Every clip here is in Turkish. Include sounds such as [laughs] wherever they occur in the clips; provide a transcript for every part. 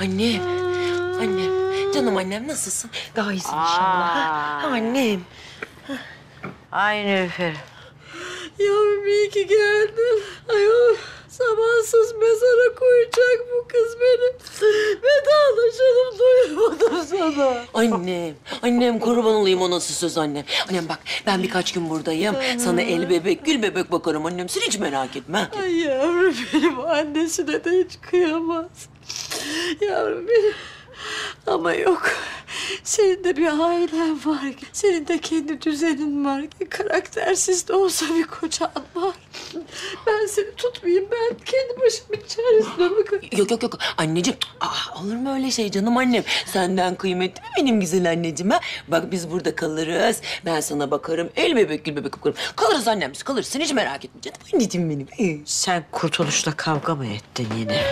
Annem, annem, canım annem nasılsın? Daha iyisin inşallah. Ha? Annem. Ay Nilüfer. Yavrum iyi ki geldin. Ayol zamansız mezara koyacak bu kız beni. Vedalaşalım doyamadım sana. Annem, annem kurban olayım o nasıl söz annem. Annem bak ben birkaç gün buradayım. Sana el bebek, gül bebek bakarım annem. Sen hiç merak etme. Ay yavrum benim annesine de hiç kıyamaz. Yavrum benim. Ama yok. Senin de bir ailen var ki. Senin de kendi düzenin var ki. Karaktersiz de olsa bir kocan var. Ben seni tutmayayım. Ben kendi başımın çaresine bakayım. Yok yok yok anneciğim. Aa, olur mu öyle şey canım annem? Senden kıymetli mi benim güzel anneciğim ha? Bak biz burada kalırız. Ben sana bakarım. El bebek gül bebek bakarım. Kalırız annem kalırız. Sen hiç merak etme canım anneciğim benim. Sen kurtuluşla kavga mı ettin yine?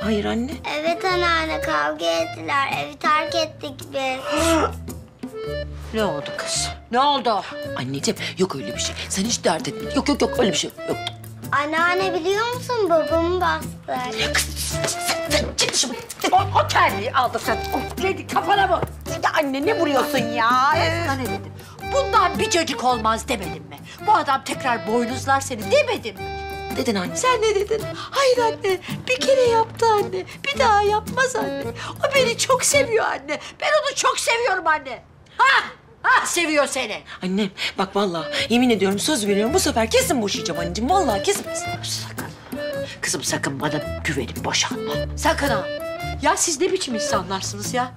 Hayır anne. Evet anneanne kavga ettiler. Evi terk ettik biz. [gasps] Ne oldu kız? Ne oldu? Anneciğim yok öyle bir şey. Sen hiç dert etme. Yok yok yok öyle bir şey yok. Anneanne biliyor musun babamı bastı. Sen çık dışarı. O, o terliği aldı sen. O dedi kafana mı? Ya anne ne vuruyorsun ya? Sana ne dedim? Bundan bir çocuk olmaz demedim mi? Bu adam tekrar boynuzlar seni demedim mi? Dedin anne. Sen ne dedin? Hayır anne. Bir kere yaptı anne. Bir daha yapmaz anne. O beni çok seviyor anne. Ben onu çok seviyorum anne. Ha? Ha seviyor seni. Annem bak vallahi yemin ediyorum söz veriyorum bu sefer kesin boşayacağım anneciğim. Vallahi kesin. Sakın. Kızım sakın bana güvenip boşanma. Sakın ha. Ya siz ne biçim insanlarsınız ya?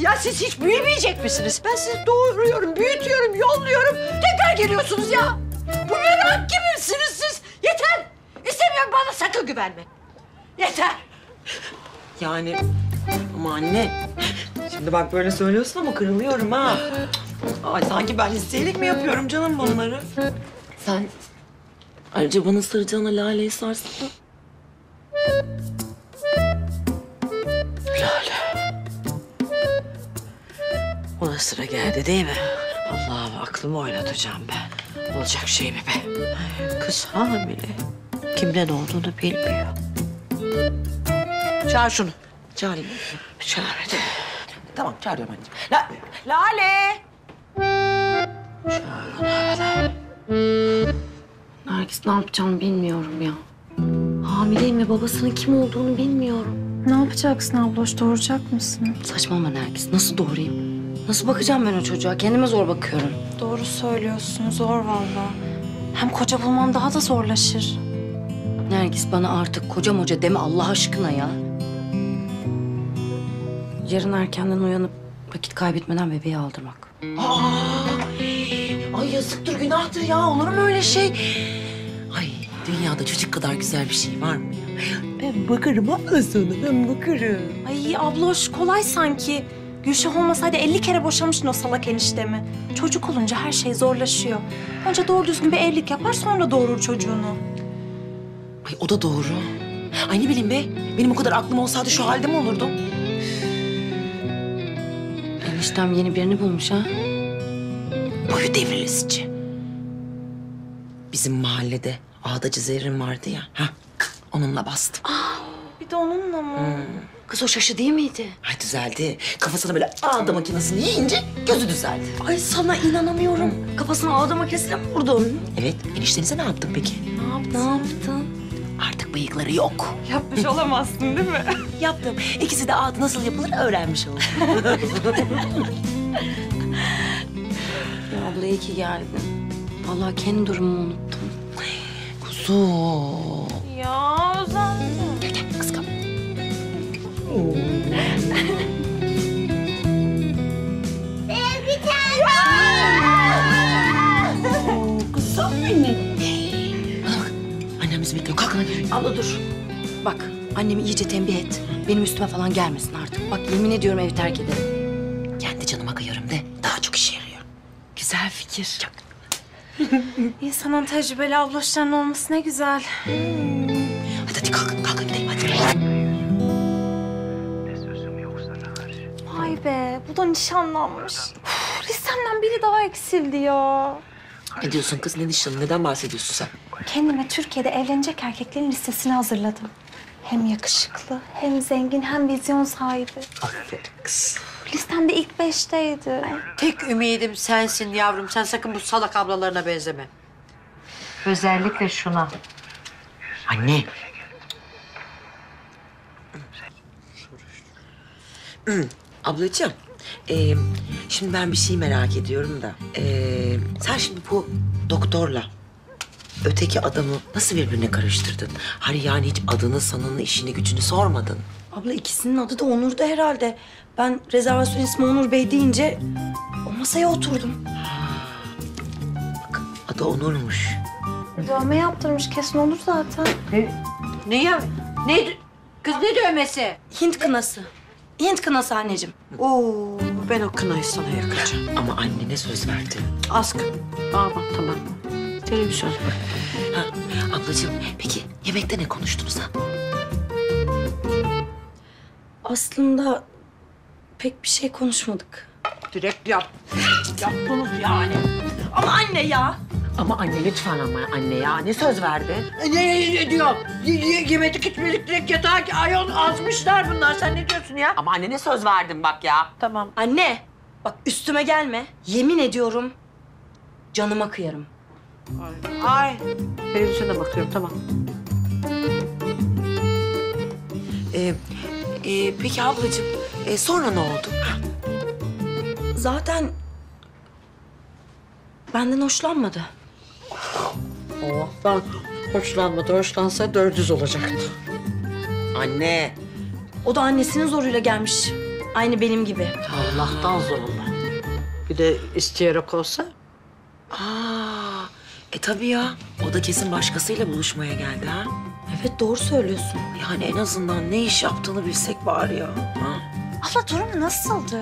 Ya siz hiç büyümeyecek misiniz? Ben sizi doğuruyorum, büyütüyorum, yolluyorum. Tekrar geliyorsunuz ya. Bu merak gibisiniz siz. İstemiyorum bana sakın güvenme. Yeter. Yani ama anne. Şimdi bak böyle söylüyorsun ama kırılıyorum ha. Ay sanki ben isteyerek mi yapıyorum canım bunları? Sen ayrıca bana saracağına laleyi sarsın. Ona sıra geldi değil mi? Allah'ım aklımı oynatacağım ben. Olacak şey mi be? Kız hamile. Kimden olduğunu bilmiyor. Çağır şunu. Çağırayım. Çağır hadi. Tamam çağırıyorum anneciğim. La Lale. Nergis ne yapacağım bilmiyorum ya. Hamileyim ve babasının kim olduğunu bilmiyorum. Ne yapacaksın abloş? Doğuracak mısın? Saçmalama Nergis. Nasıl doğurayım? Nasıl bakacağım ben o çocuğa? Kendime zor bakıyorum. Doğru söylüyorsun. Zor valla. Hem koca bulman daha da zorlaşır. Nergis bana artık koca moca deme Allah aşkına ya. Yarın erkenden uyanıp vakit kaybetmeden bebeği aldırmak. Aa, ay yazıktır günahtır ya olur mu öyle şey? Ay dünyada çocuk kadar güzel bir şey var mı ya? Ben bakarım abla sana ben bakarım. Ay abloş kolay sanki. Gülşah olmasaydı 50 kere boşamıştın o salak eniştemi. Çocuk olunca her şey zorlaşıyor. Önce doğru düzgün bir evlilik yapar sonra doğurur çocuğunu. Ay o da doğru. Ay ne bileyim be benim o kadar aklım olsaydı şu halde mi olurdum? Eniştem yeni birini bulmuş ha. Boyu devrilesici. Bizim mahallede ağdacı Zerrin vardı ya. Ha, onunla bastım. Bir de onunla mı? Kız o şaşı değil miydi? Ay düzeldi. Kafasına böyle ağda makinesini yiyince gözü düzeldi. Ay sana inanamıyorum. Kafasına ağda makinesiyle mi vurdun? Evet, eniştenize ne yaptın peki? Ne yaptın? Ne yaptın? Artık bıyıkları yok. Yapmış olamazsın değil mi? [laughs] Yaptım. İkisi de ağda nasıl yapılır öğrenmiş oldu. Ya [laughs] abla iyi ki geldin. Vallahi kendi durumumu unuttum. Kuzu. ya özendim. Gel gel kıskan. Kızım Annem bizi bekliyor. Kalkın hadi. Abla dur. Bak annemi iyice tembih et. Benim üstüme falan gelmesin artık. Bak yemin ediyorum evi terk ederim. Kendi canıma kıyarım de daha çok işe yarıyor. Güzel fikir. [laughs] İnsanın tecrübeli abloşların olması ne güzel. Hadi hadi kalkın kalkın gidelim hadi. Vay be bu da nişanlanmış. Uf, listemden biri daha eksildi ya. Ne diyorsun kız ne nişanı neden bahsediyorsun sen? Kendime Türkiye'de evlenecek erkeklerin listesini hazırladım. Hem yakışıklı, hem zengin, hem vizyon sahibi. Aferin kız. Listemde ilk beşteydi. Tek ümidim sensin yavrum. Sen sakın bu salak ablalarına benzeme. Özellikle şuna. Anne. Ablacığım, e, şimdi ben bir şey merak ediyorum da. e, sen şimdi bu doktorla öteki adamı nasıl birbirine karıştırdın? Hani yani hiç adını, sanını, işini, gücünü sormadın. Abla ikisinin adı da Onur'du herhalde. Ben rezervasyon ismi Onur Bey deyince o masaya oturdum. Adı Onur'muş. Dövme yaptırmış kesin olur zaten. Ne ya? Ne? Kız ne dövmesi? Hint kınası. Hint kınası anneciğim. Oo, ben o kınayı sana yakacağım. Ama annene söz verdi. Askı. Aman tamam. Televizyon. Ha, ablacığım, peki yemekte ne konuştunuz ha? Aslında pek bir şey konuşmadık. Direkt yap. Yaptınız yani. Ama anne ya. Ama anne lütfen ama anne ya. Ne söz verdi? Ne, ne, ne diyor? Ye, ye- yemedik içmedik direkt yatağa ki ayol azmışlar bunlar. Sen ne diyorsun ya? Ama annene söz verdim bak ya. Tamam. Anne bak üstüme gelme. Yemin ediyorum canıma kıyarım. Ay. Televizyona bakıyorum tamam. Ee, e, peki ablacığım, e, sonra ne oldu? Zaten benden hoşlanmadı. Allah'tan hoşlanmadı. Hoşlansa dördüz olacaktı. Anne. O da annesinin zoruyla gelmiş. Aynı benim gibi. Allah'tan zorunda. Bir de isteyerek olsa. Aa, e tabii ya. O da kesin başkasıyla buluşmaya geldi ha. Evet doğru söylüyorsun. Yani en azından ne iş yaptığını bilsek bari ya. Ha? Abla durum nasıldı?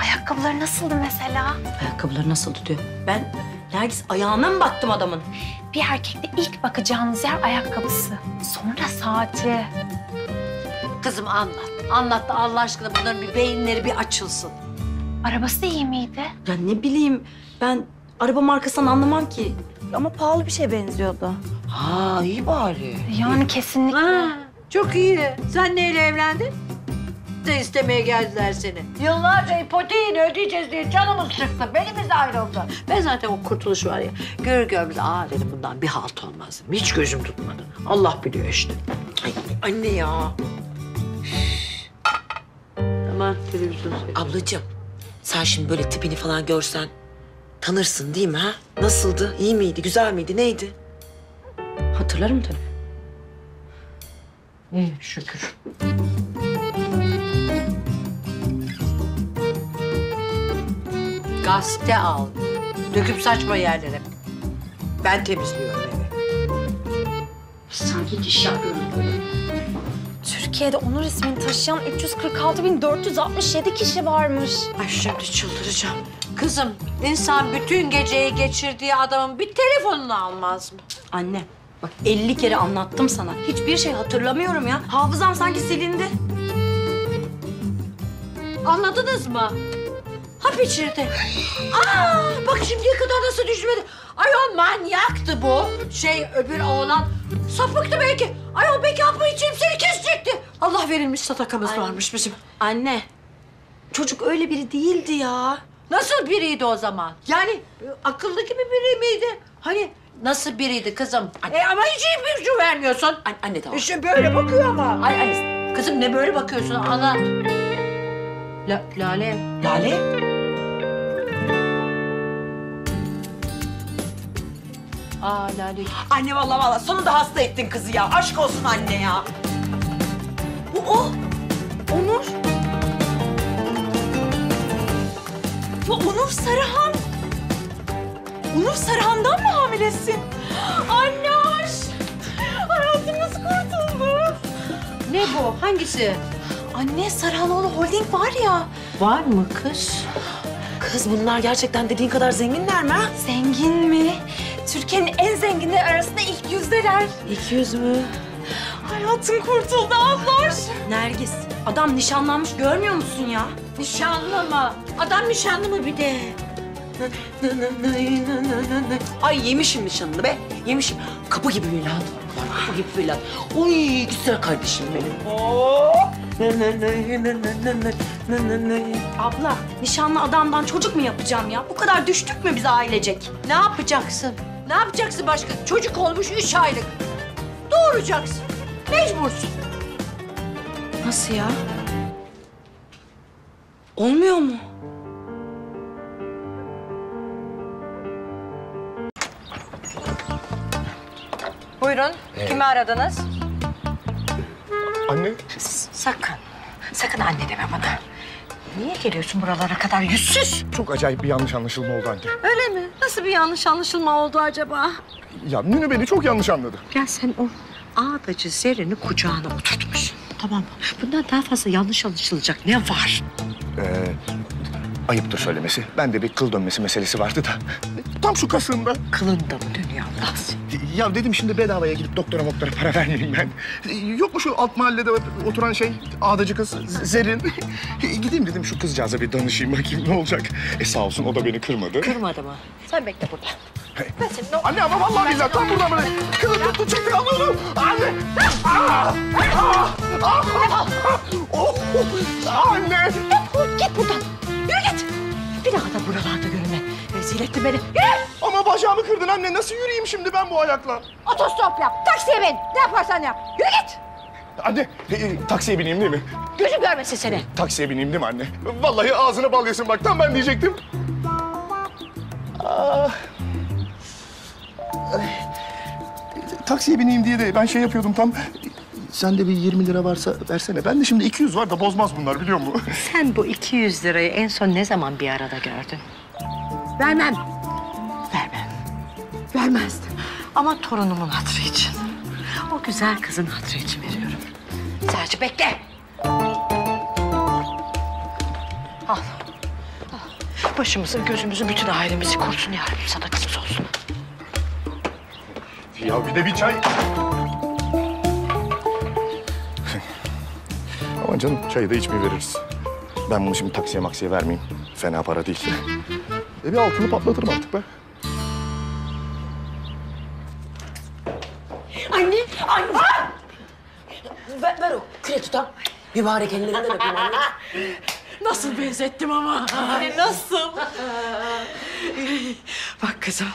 Ayakkabıları nasıldı mesela? Ayakkabıları nasıldı diyor. Ben Nergis ayağına mı baktım adamın? Bir erkekte ilk bakacağınız yer ayakkabısı. Sonra saati. Kızım anlat. Anlat da Allah aşkına bunların bir beyinleri bir açılsın. Arabası iyi miydi? Ya ne bileyim ben araba markasından anlamam ki. Ama pahalı bir şey benziyordu. Ha iyi bari. Yani kesinlikle. Ha, çok iyi. Sen neyle evlendin? De istemeye geldiler seni. Yıllarca ipoteğini ödeyeceğiz diye canımız çıktı. Benimiz ayrıldı. Ben zaten o kurtuluş var ya. Gör görmez aa dedim bundan bir halt olmaz. Hiç gözüm tutmadı. Allah biliyor işte. Ay, anne ya. Tamam televizyon seyret. Ablacığım, sen şimdi böyle tipini falan görsen tanırsın değil mi ha? Nasıldı? İyi miydi? Güzel miydi? Neydi? Hatırlarım tabii. İyi şükür. Gazete al. Döküp saçma yerlere. Ben temizliyorum evi. Sanki iş yapıyorum böyle. Türkiye'de Onur ismini taşıyan 346.467 kişi varmış. Ay şimdi çıldıracağım. Kızım, insan bütün geceyi geçirdiği adamın bir telefonunu almaz mı? Anne bak 50 kere anlattım sana. Hiçbir şey hatırlamıyorum ya. Hafızam sanki silindi. Anladınız mı? Hap içirdi. Aa, bak şimdiye kadar nasıl düşmedi. Ayol manyaktı bu. Şey öbür oğlan sapıktı belki. Ayol belki hapı içeyim seni kesecekti. Allah verilmiş sadakamız Ay. varmış bizim. Anne çocuk öyle biri değildi ya. Nasıl biriydi o zaman? Yani e, akıllı gibi biri miydi? Hani nasıl biriydi kızım? E, ama hiç ipucu vermiyorsun. Anne, anne tamam. İşte böyle bakıyor ama. Ay, ay, kızım ne böyle bakıyorsun anlat. La, Lale. Lale? Aa Lale. Anne vallahi vallahi sonunda hasta ettin kızı ya. Aşk olsun anne ya. Bu o. Onur. Bu Onur Sarıhan. Onur Sarıhan'dan mı hamilesin? Anne aş. Hayatımız kurtuldu. Ne bu? Hangisi? Anne Sarıhanoğlu Holding var ya. Var mı kız? Kız bunlar gerçekten dediğin kadar zenginler mi ha? Zengin mi? Türkiye'nin en zenginleri arasında ilk yüzdeler. 200 mü? Hayatım kurtuldu ablaş. Nergis adam nişanlanmış görmüyor musun ya? Nişanlı mı? Adam nişanlı mı bir de? Ay yemişim nişanını be. Yemişim. Kapı gibi evladım var. Kapı gibi evlat. Uy güzel kardeşim benim. Oo. Abla nişanlı adamdan çocuk mu yapacağım ya? Bu kadar düştük mü biz ailecek? Ne yapacaksın? Ne yapacaksın başka? Çocuk olmuş üç aylık. Doğuracaksın. Mecbursun. Nasıl ya? Olmuyor mu? Buyurun. Kimi aradınız? Anne, Sakın. Sakın anne deme bana. Niye geliyorsun buralara kadar yüzsüz? çok acayip bir yanlış anlaşılma oldu anne. Öyle mi? Nasıl bir yanlış anlaşılma oldu acaba? Ya Nünü beni çok yanlış anladı. Ya sen o ağdacı Zerrin'i kucağına oturtmuşsun. Tamam mı? Bundan daha fazla yanlış anlaşılacak ne var? Ee, ayıptır söylemesi. Bende bir kıl dönmesi meselesi vardı da. Tam şu kasığımda. Kılında mı dönüyor Allah? Ya dedim şimdi bedavaya gidip doktora doktora para vermeyeyim ben. Yok mu şu alt mahallede oturan şey ağdacı kız Z- Zerrin? [laughs] Gideyim dedim şu kızcağıza bir danışayım bakayım ne olacak. E sağ olsun o da beni kırmadı. Kırmadı mı? Sen bekle burada. Anne ama vallahi billahi tam buradan böyle kılım tuttu çekti alıyordu. Anne! Aa! Aa! Aa! Oh! Anne! Defol git buradan. Yürü git. Bir daha da buralarda görme. Rezil ettin beni. Yürü. Ama bacağımı kırdın anne. Nasıl yürüyeyim şimdi ben bu ayakla? Otostop yap. Taksiye bin. Ne yaparsan yap. Yürü git. Anne, e, e, taksiye bineyim değil mi? Gözüm görmesin seni. Taksiye bineyim değil mi anne? Vallahi ağzına bal yesin bak. Tam ben diyecektim. Ay. Taksiye bineyim diye de ben şey yapıyordum tam. Sende bir 20 lira varsa versene. Ben de şimdi 200 var da bozmaz bunlar biliyor musun? Sen bu 200 lirayı en son ne zaman bir arada gördün? Vermem. Vermem. Vermezdim. Ama torunumun hatırı için. O güzel kızın hatırı için veriyorum. Sadece bekle. Al. Başımızı, gözümüzü, bütün ailemizi korusun yarabbim. Sadakatimiz olsun. Ya bir de bir çay. Ama canım çayı da içmeyi veririz. Ben bunu şimdi taksiye maksiye vermeyeyim. Fena para değil. E bir altını patlatırım artık be. Anne, anne. Ver, ver o küre tutan. Mübarek ellerinden öpeyim anne. [laughs] Nasıl benzettim ama? nasıl? Bak kızım.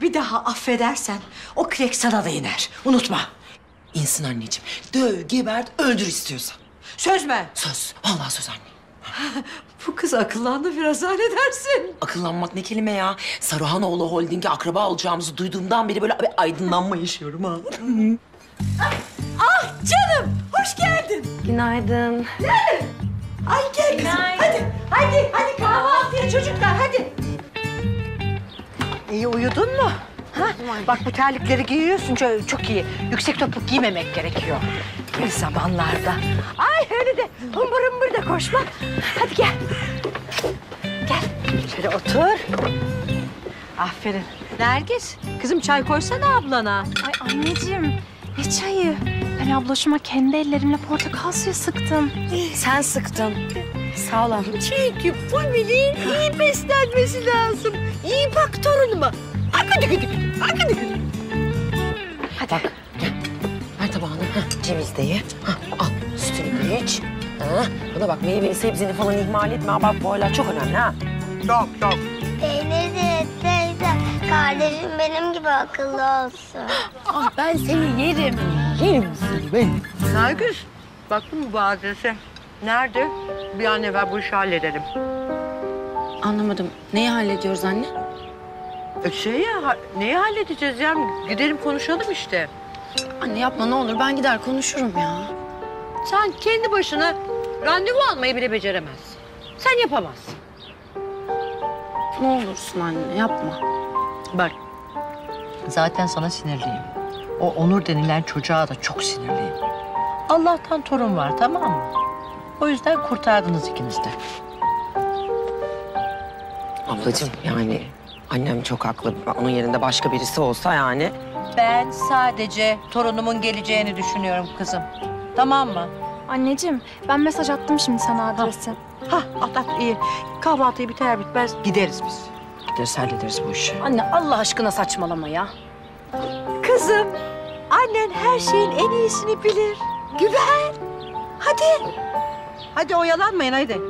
Bir daha affedersen o kürek sana da iner. Unutma. İnsin anneciğim. Döv, gebert, öldür istiyorsan. Söz mü? Söz. Vallahi söz anne. [laughs] Bu kız akıllandı biraz zannedersin. Akıllanmak ne kelime ya? Saruhanoğlu Holding'e akraba olacağımızı duyduğumdan beri böyle bir aydınlanma yaşıyorum ha. Canım hoş geldin. Günaydın. Ay gel kızım. Hadi, hadi, hadi kahvaltıya çocuklar hadi. İyi uyudun mu? Ha? Bak bu terlikleri giyiyorsun çok, çok iyi. Yüksek topuk giymemek gerekiyor. Bir zamanlarda. Ay öyle de hımbır hımbır da koşma. Hadi gel. Gel. Şöyle otur. Aferin. Nergis, kızım çay koysana ablana. Ay anneciğim ne çayı? Ben ablaşıma kendi ellerimle portakal suyu sıktım. Sen sıktın. Sağ ol abla. Çünkü familin iyi beslenmesi lazım. İyi bak torunuma. Hadi hadi hadi. Hadi Hadi. Bak. Gel. Ver tabağını. Hah, ceviz de ye. Hah, al. Sütünü de iç. Ha, buna bak meyveni, sebzeni falan ihmal etme. Bak bu olaylar çok önemli ha. Tamam, tamam. Peynir de teyze. Kardeşim benim gibi akıllı olsun. [gasps] Ben seni yerim. Nergis, baktın mı bu adrese? Nerede? Bir an evvel bu işi halledelim. Anlamadım. Neyi hallediyoruz anne? E şey ya, ha- neyi halledeceğiz ya? Gidelim konuşalım işte. Anne yapma ne olur. Ben gider konuşurum ya. Sen kendi başına randevu almayı bile beceremezsin. Sen yapamazsın. Ne olursun anne yapma. Bak, zaten sana sinirliyim. O Onur denilen çocuğa da çok sinirliyim. Allah'tan torun var, tamam mı? O yüzden kurtardınız ikiniz de. Ablacığım yani annem çok haklı. Onun yerinde başka birisi olsa yani. Ben sadece torunumun geleceğini düşünüyorum kızım. Tamam mı? Anneciğim ben mesaj attım şimdi sana adresi. Hah atlat iyi. Kahvaltıyı biter bitmez gideriz biz. Gideriz hallederiz bu işi. Anne Allah aşkına saçmalama ya. Kızım, annen her şeyin en iyisini bilir. Güven. Hadi. Hadi oyalanmayın hadi.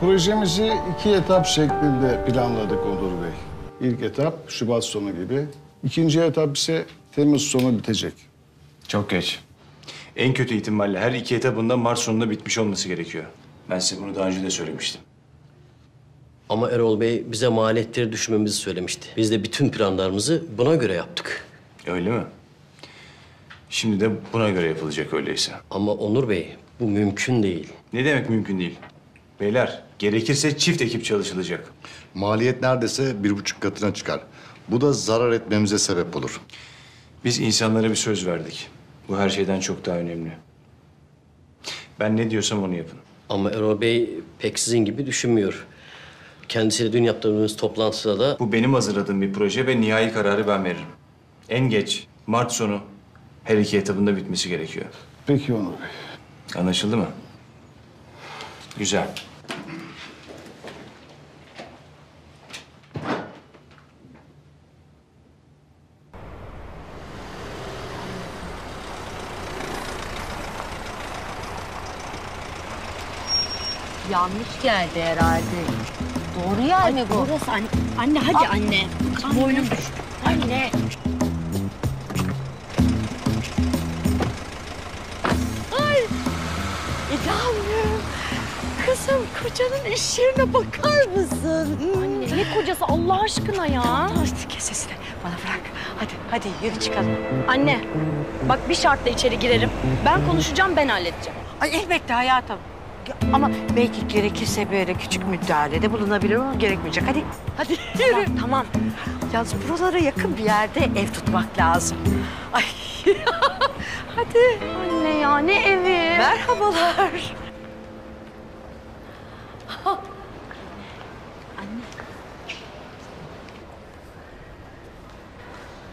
Projemizi iki etap şeklinde planladık Onur Bey. İlk etap Şubat sonu gibi. İkinci etap ise Temmuz sonu bitecek. Çok geç. En kötü ihtimalle her iki etabında Mart sonunda bitmiş olması gerekiyor. Ben size bunu daha önce de söylemiştim. Ama Erol Bey bize maliyetleri düşürmemizi söylemişti. Biz de bütün planlarımızı buna göre yaptık. Öyle mi? Şimdi de buna göre yapılacak öyleyse. Ama Onur Bey bu mümkün değil. Ne demek mümkün değil? Beyler, gerekirse çift ekip çalışılacak. Maliyet neredeyse bir buçuk katına çıkar. Bu da zarar etmemize sebep olur. Biz insanlara bir söz verdik. Bu her şeyden çok daha önemli. Ben ne diyorsam onu yapın. Ama Erol Bey pek sizin gibi düşünmüyor. Kendisiyle dün yaptığımız toplantıda da Bu benim hazırladığım bir proje ve nihai kararı ben veririm. En geç Mart sonu her iki etabında bitmesi gerekiyor. Peki Onur Bey. Anlaşıldı mı? Güzel. Yanlış geldi herhalde. Doğru yer mi bu? Burası anne. Anne hadi anne. Boynum düştü. Anne. İnanmıyorum. Kızım kocanın iş yerine bakar mısın? Anne ne kocası Allah aşkına ya. Artık kes sesini. Bana bırak. Hadi hadi yürü çıkalım. Anne bak bir şartla içeri girerim. Ben konuşacağım ben halledeceğim. Ay elbette hayatım. Ama belki gerekirse böyle küçük müdahalede bulunabilir ama gerekmeyecek. Hadi, hadi yürü. Tamam tamam. Yalnız buralara yakın bir yerde ev tutmak lazım. Ay, [laughs] hadi. Anne ya ne evi? Merhabalar.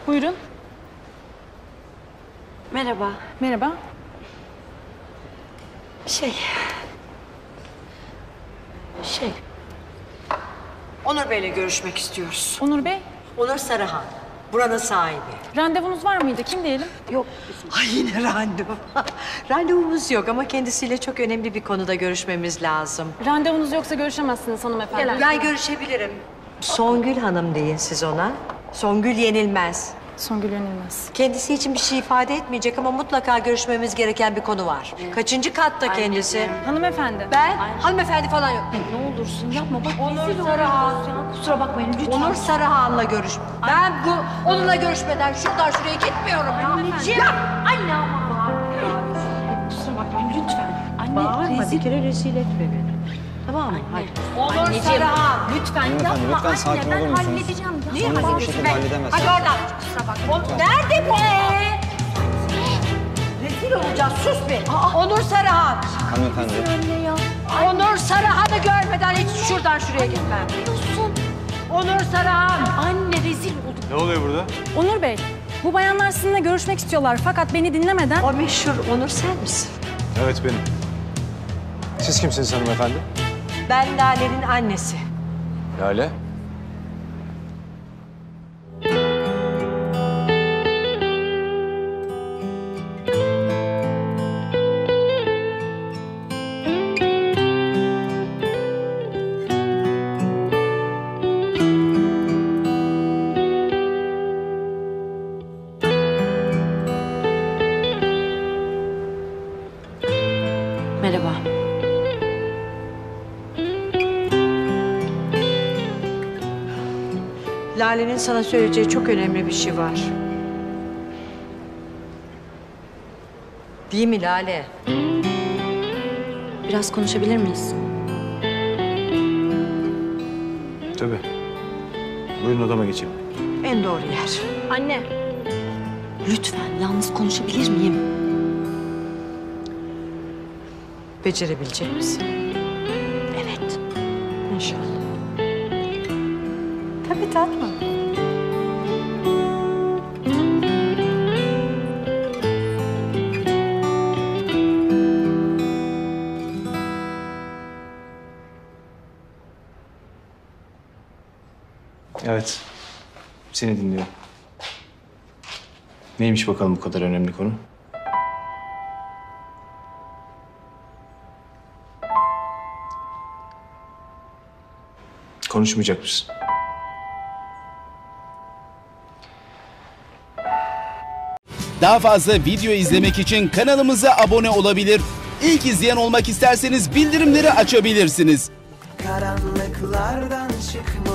Buyurun. Merhaba. Merhaba. Şey... Şey... Onur Bey'le görüşmek istiyoruz. Onur Bey, Onur Sarıhan. Buranın sahibi. randevunuz var mıydı? Kim diyelim? Yok. Ay yine randevu. [laughs] Randevumuz yok ama kendisiyle çok önemli bir konuda görüşmemiz lazım. Randevunuz yoksa görüşemezsiniz hanımefendi. Ben görüşebilirim. Songül Hanım deyin siz ona. Songül Yenilmez. Songül Yenilmez. Kendisi için bir şey ifade etmeyecek ama mutlaka görüşmemiz gereken bir konu var. Kaçıncı katta kendisi? Hanımefendi. Ben hanımefendi falan yok. Ne olursun yapma bak Onur Sarıhan. ya. Kusura bakmayın lütfen. Onur Sarıhan'la görüş. Ben bu onunla görüşmeden şuradan şuraya gitmiyorum. Anneciğim. Anne ama. Kusura bakmayın lütfen. Anne Bağırma rezil. bir kere rezil etme beni. Tamam mı? Hadi. Onur Anneciğim. Sarıhan. Lütfen yapma anne ben halledeceğim. Niye halledeceksin be? Hadi oradan. Bakma. Nerede bu? Rezil olacağız. Sus be. Onur Sarıhan. Hanımefendi. Anne ya. Onur Sarıhan'ı görmeden hiç şuradan şuraya gitmem. Diyorsun. Onur Sarıhan. Anne rezil olduk. Ne oluyor burada? Onur Bey, bu bayanlar sizinle görüşmek istiyorlar fakat beni dinlemeden... O meşhur Onur sen misin? Evet benim. Siz kimsiniz hanımefendi? Ben Lale'nin annesi. Lale. Lale'nin sana söyleyeceği çok önemli bir şey var. Değil mi Lale? Biraz konuşabilir miyiz? Tabii. Buyurun odama geçelim. En doğru yer. Anne. Lütfen yalnız konuşabilir miyim? Becerebilecek misin? Seni dinliyorum. Neymiş bakalım bu kadar önemli konu? Konuşmayacak mısın? Daha fazla video izlemek için kanalımıza abone olabilir. İlk izleyen olmak isterseniz bildirimleri açabilirsiniz. karanlıklardan çıkmalı